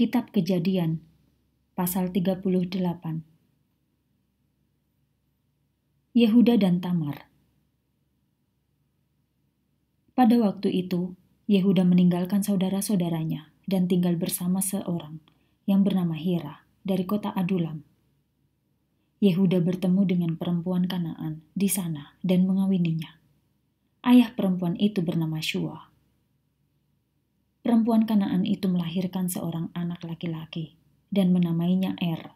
Kitab Kejadian pasal 38 Yehuda dan Tamar Pada waktu itu, Yehuda meninggalkan saudara-saudaranya dan tinggal bersama seorang yang bernama Hira dari kota Adulam. Yehuda bertemu dengan perempuan Kanaan di sana dan mengawininya. Ayah perempuan itu bernama Shua perempuan Kanaan itu melahirkan seorang anak laki-laki dan menamainya Er.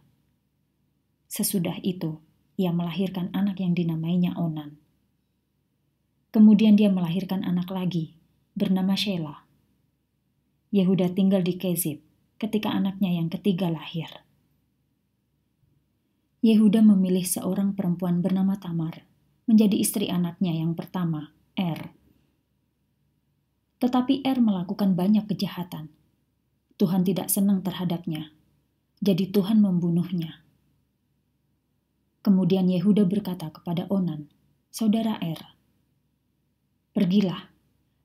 Sesudah itu, ia melahirkan anak yang dinamainya Onan. Kemudian dia melahirkan anak lagi, bernama Shelah. Yehuda tinggal di Kezib ketika anaknya yang ketiga lahir. Yehuda memilih seorang perempuan bernama Tamar menjadi istri anaknya yang pertama, Er. Tetapi Er melakukan banyak kejahatan. Tuhan tidak senang terhadapnya. Jadi Tuhan membunuhnya. Kemudian Yehuda berkata kepada Onan, saudara Er, Pergilah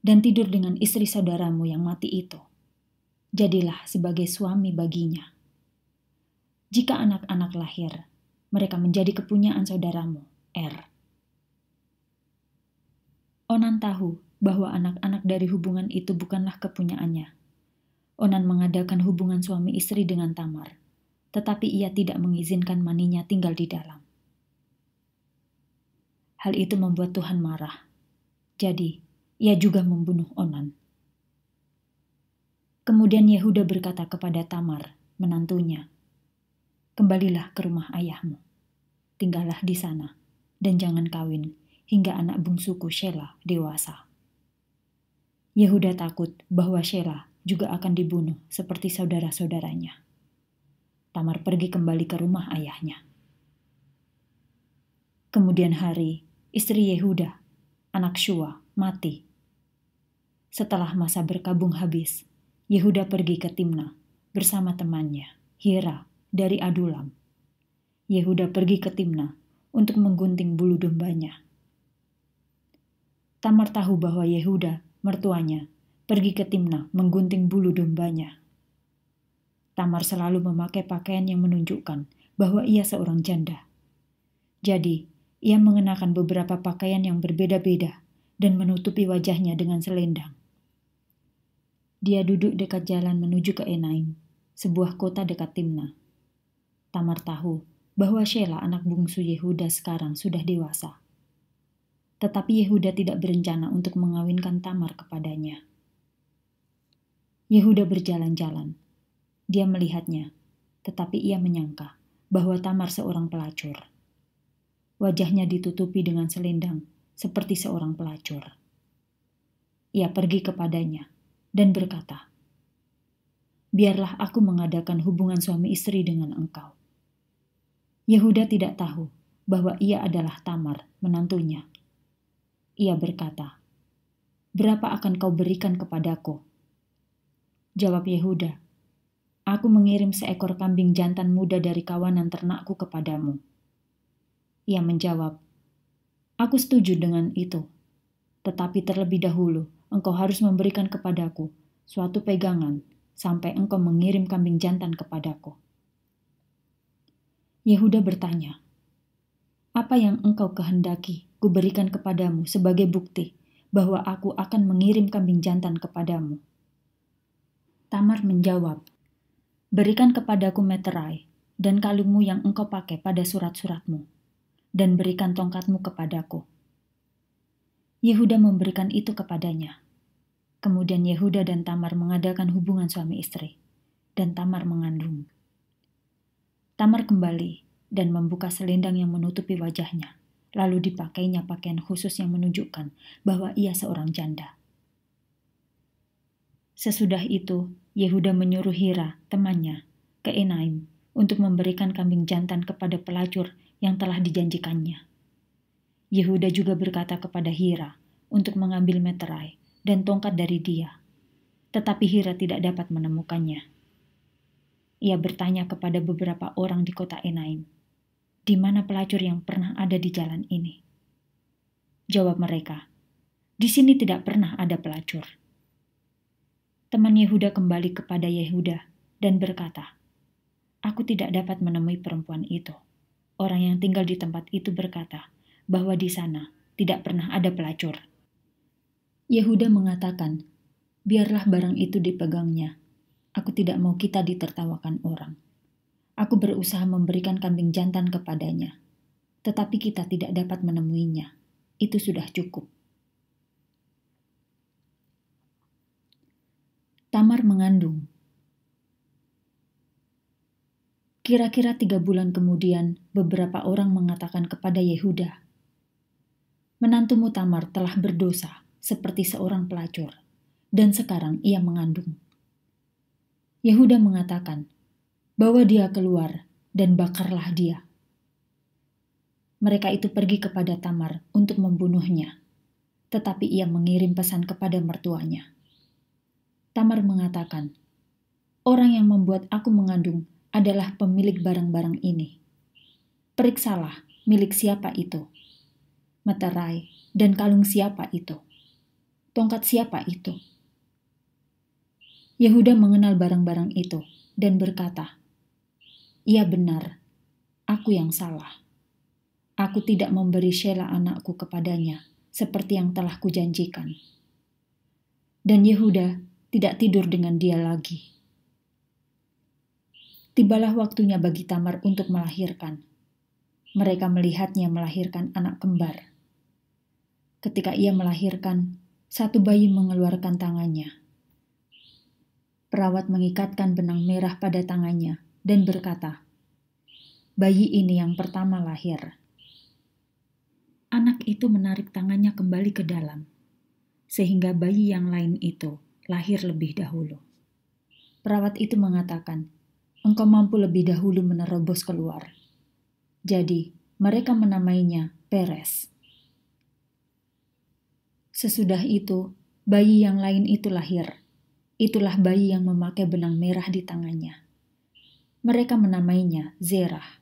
dan tidur dengan istri saudaramu yang mati itu. Jadilah sebagai suami baginya. Jika anak-anak lahir, mereka menjadi kepunyaan saudaramu, Er. Onan tahu bahwa anak-anak dari hubungan itu bukanlah kepunyaannya. Onan mengadakan hubungan suami istri dengan Tamar, tetapi ia tidak mengizinkan maninya tinggal di dalam. Hal itu membuat Tuhan marah. Jadi, ia juga membunuh Onan. Kemudian Yehuda berkata kepada Tamar, menantunya, "Kembalilah ke rumah ayahmu, tinggallah di sana, dan jangan kawin hingga anak bungsuku Shelah dewasa." Yehuda takut bahwa Shelah juga akan dibunuh seperti saudara-saudaranya. Tamar pergi kembali ke rumah ayahnya. Kemudian hari, istri Yehuda, anak Shua, mati. Setelah masa berkabung habis, Yehuda pergi ke Timna bersama temannya, Hira, dari Adulam. Yehuda pergi ke Timna untuk menggunting bulu dombanya. Tamar tahu bahwa Yehuda mertuanya, pergi ke Timna menggunting bulu dombanya. Tamar selalu memakai pakaian yang menunjukkan bahwa ia seorang janda. Jadi, ia mengenakan beberapa pakaian yang berbeda-beda dan menutupi wajahnya dengan selendang. Dia duduk dekat jalan menuju ke Enaim, sebuah kota dekat Timna. Tamar tahu bahwa Sheila anak bungsu Yehuda sekarang sudah dewasa tetapi Yehuda tidak berencana untuk mengawinkan Tamar kepadanya. Yehuda berjalan-jalan. Dia melihatnya, tetapi ia menyangka bahwa Tamar seorang pelacur. Wajahnya ditutupi dengan selendang, seperti seorang pelacur. Ia pergi kepadanya dan berkata, "Biarlah aku mengadakan hubungan suami istri dengan engkau." Yehuda tidak tahu bahwa ia adalah Tamar, menantunya ia berkata, Berapa akan kau berikan kepadaku? Jawab Yehuda, Aku mengirim seekor kambing jantan muda dari kawanan ternakku kepadamu. Ia menjawab, Aku setuju dengan itu, tetapi terlebih dahulu engkau harus memberikan kepadaku suatu pegangan sampai engkau mengirim kambing jantan kepadaku. Yehuda bertanya, Apa yang engkau kehendaki kuberikan kepadamu sebagai bukti bahwa aku akan mengirim kambing jantan kepadamu. Tamar menjawab, Berikan kepadaku meterai dan kalungmu yang engkau pakai pada surat-suratmu, dan berikan tongkatmu kepadaku. Yehuda memberikan itu kepadanya. Kemudian Yehuda dan Tamar mengadakan hubungan suami istri, dan Tamar mengandung. Tamar kembali dan membuka selendang yang menutupi wajahnya lalu dipakainya pakaian khusus yang menunjukkan bahwa ia seorang janda. Sesudah itu, Yehuda menyuruh Hira, temannya, ke Enaim untuk memberikan kambing jantan kepada pelacur yang telah dijanjikannya. Yehuda juga berkata kepada Hira untuk mengambil meterai dan tongkat dari dia. Tetapi Hira tidak dapat menemukannya. Ia bertanya kepada beberapa orang di kota Enaim, di mana pelacur yang pernah ada di jalan ini? Jawab mereka, di sini tidak pernah ada pelacur. Teman Yehuda kembali kepada Yehuda dan berkata, Aku tidak dapat menemui perempuan itu. Orang yang tinggal di tempat itu berkata bahwa di sana tidak pernah ada pelacur. Yehuda mengatakan, Biarlah barang itu dipegangnya. Aku tidak mau kita ditertawakan orang. Aku berusaha memberikan kambing jantan kepadanya, tetapi kita tidak dapat menemuinya. Itu sudah cukup. Tamar mengandung. Kira-kira tiga bulan kemudian, beberapa orang mengatakan kepada Yehuda, "Menantumu Tamar telah berdosa seperti seorang pelacur, dan sekarang ia mengandung." Yehuda mengatakan bahwa dia keluar dan bakarlah dia. Mereka itu pergi kepada Tamar untuk membunuhnya, tetapi ia mengirim pesan kepada mertuanya Tamar mengatakan, Orang yang membuat aku mengandung adalah pemilik barang-barang ini. Periksalah milik siapa itu. Materai dan kalung siapa itu. Tongkat siapa itu. Yehuda mengenal barang-barang itu dan berkata, Ia benar, aku yang salah. Aku tidak memberi Sheila anakku kepadanya, seperti yang telah kujanjikan. Dan Yehuda tidak tidur dengan dia lagi. Tibalah waktunya bagi Tamar untuk melahirkan. Mereka melihatnya melahirkan anak kembar. Ketika ia melahirkan, satu bayi mengeluarkan tangannya. Perawat mengikatkan benang merah pada tangannya dan berkata, "Bayi ini yang pertama lahir." Anak itu menarik tangannya kembali ke dalam, sehingga bayi yang lain itu lahir lebih dahulu. Perawat itu mengatakan, engkau mampu lebih dahulu menerobos keluar. Jadi, mereka menamainya Peres. Sesudah itu, bayi yang lain itu lahir. Itulah bayi yang memakai benang merah di tangannya. Mereka menamainya Zerah.